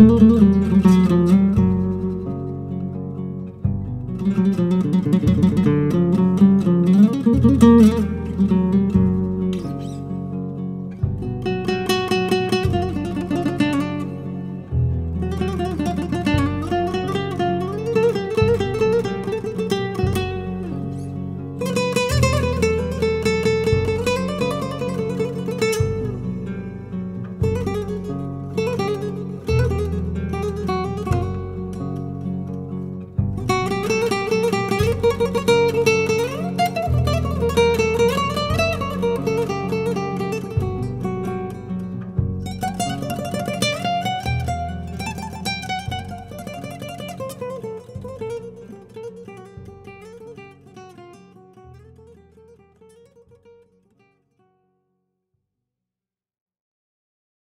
Música